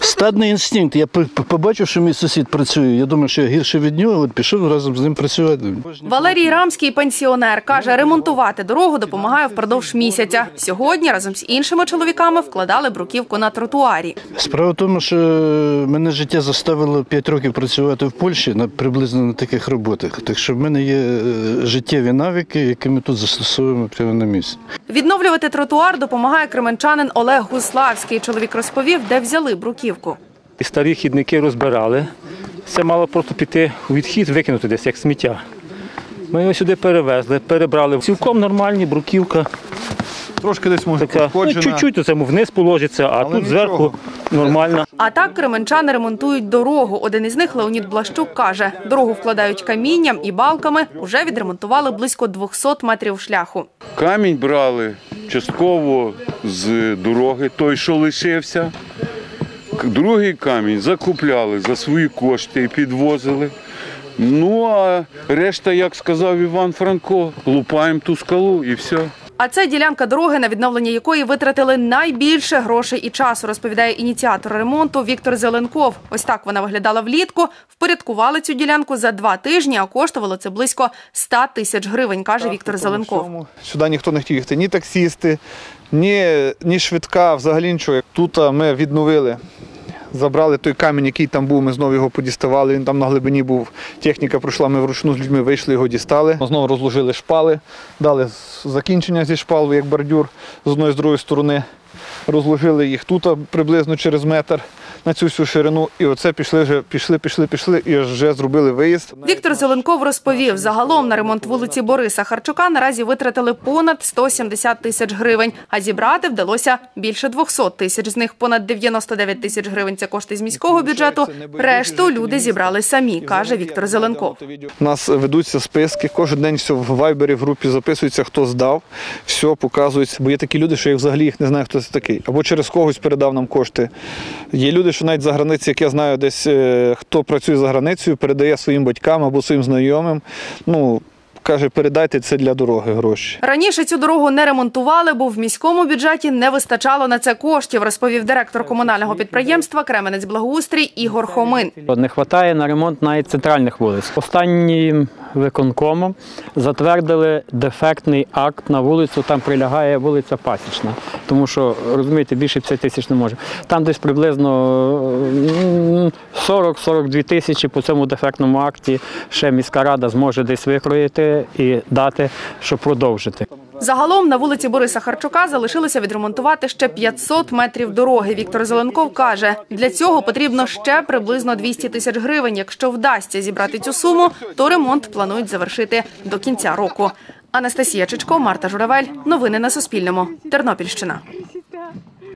Стадний інстинкт. Я по- по- побачив, що мій сусід працює. Я думаю, що я гірше від нього, от пішов разом з ним працювати. Валерій Рамський, пенсіонер, каже, ремонтувати дорогу допомагає впродовж місяця. Сьогодні разом з іншими чоловіками вкладали бруківку на тротуарі. Справа в тому, що мене життя заставило 5 років працювати в Польщі на приблизно на таких роботах. Так що в мене є е, життєві навики, які ми тут застосовуємо прямо на місці. Відновлювати тротуар допомагає кременчанин Олег Гуславський. Чоловік розповів, де взяли бруківку. І старі хідники розбирали. Це мало просто піти у відхід, викинути десь як сміття. Ми його сюди перевезли, перебрали. Цілком нормальні, бруківка Трошки десь може така. Ну, чуть-чуть це вниз положиться, а Але тут нічого. зверху нормально. А так кременчани ремонтують дорогу. Один із них, Леонід Блащук, каже, дорогу вкладають камінням і балками. Уже відремонтували близько 200 метрів шляху. Камінь брали частково з дороги, той, що лишився. Другий камінь закупляли за свої кошти і підвозили. Ну а решта, як сказав Іван Франко, лупаємо ту скалу і все. А це ділянка дороги, на відновлення якої витратили найбільше грошей і часу, розповідає ініціатор ремонту Віктор Зеленков. Ось так вона виглядала влітку. Впорядкували цю ділянку за два тижні, а коштувало це близько 100 тисяч гривень, каже Віктор Зеленков. Сюди ніхто не хотів їхати, ні таксісти, ні, ні швидка, взагалі нічого. Тут ми відновили. Забрали той камінь, який там був, ми знову його подіставали. Він там на глибині був. Техніка пройшла, ми вручну з людьми вийшли, його дістали. Знову розложили шпали, дали закінчення зі шпал, як бордюр з одної з другої сторони. Розложили їх тут приблизно через метр на цю всю ширину. І оце пішли вже, пішли, пішли, пішли і вже зробили виїзд. Віктор Зеленков розповів, загалом на ремонт вулиці Бориса Харчука наразі витратили понад 170 тисяч гривень, а зібрати вдалося більше 200 тисяч. З них понад 99 тисяч гривень – це кошти з міського бюджету. Решту люди зібрали самі, каже Віктор Зеленков. У нас ведуться списки, кожен день все в вайбері в групі записується, хто здав, все показується. Бо є такі люди, що я взагалі їх не знаю, хто це такий. Або через когось передав нам кошти. Є люди, що навіть за границі, як я знаю, десь е, хто працює за границею, передає своїм батькам або своїм знайомим. Ну, каже, передайте це для дороги гроші. Раніше цю дорогу не ремонтували, бо в міському бюджеті не вистачало на це коштів, розповів директор комунального підприємства Кременець Благоустрій Ігор Хомин. Не вистачає на ремонт навіть центральних вулиць. Останнім виконкомом затвердили дефектний акт на вулицю. Там прилягає вулиця Пасічна, тому що розумієте, більше 50 тисяч не може. Там десь приблизно м, 40-42 тисячі по цьому дефектному акті. Ще міська рада зможе десь викроїти і дати, щоб продовжити. Загалом на вулиці Бориса Харчука залишилося відремонтувати ще 500 метрів дороги. Віктор Зеленков каже, для цього потрібно ще приблизно 200 тисяч гривень. Якщо вдасться зібрати цю суму, то ремонт планують завершити до кінця року. Анастасія Чичко, Марта Журавель. Новини на Суспільному. Тернопільщина.